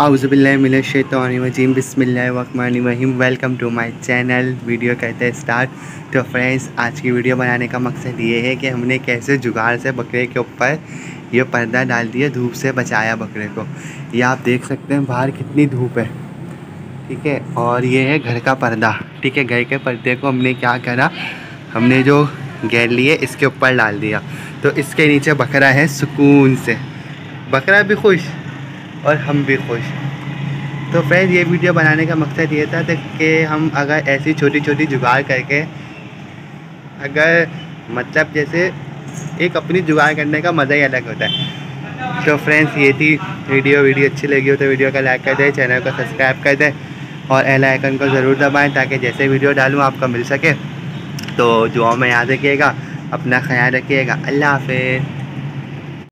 आउज़बिल्लिमिनशैतानिर्रजीम बिस्मिल्लाहिर्रहमानिर्रहीम welcome to my channel video कहते हैं स्टार्ट तो फ्रेंड्स आज की वीडियो बनाने का मकसद ये है कि हमने कैसे जुगाड़ से बकरे के ऊपर ये पर्दा डाल दिया, धूप से बचाया बकरे को। ये आप देख सकते हैं बाहर कितनी धूप है। ठीक है? और ये है घर का पर्दा। ठीक है? घर के पर्दे को हमने क्या करा? हमने जो गैर लिए, इसके ऊपर डाल दिया। तो इसके नीचे बकरा है सुकून से। बकरा भी खुश? और हम भी खुश तो फ्रेंड ये वीडियो बनाने का मकसद ये था कि हम अगर ऐसी छोटी छोटी जुगाड़ करके अगर मतलब जैसे एक अपनी जुगाड़ करने का मज़ा ही अलग होता है। तो फ्रेंड्स ये थी वीडियो वीडियो अच्छी लगी हो तो वीडियो का लाइक कर दें चैनल को सब्सक्राइब कर दें और एल आइकन को ज़रूर दबाएँ ताकि जैसे वीडियो डालूँ, आपको मिल सके। तो जो में याद रखिएगा, अपना ख्याल रखिएगा। अल्लाह हाफिज़।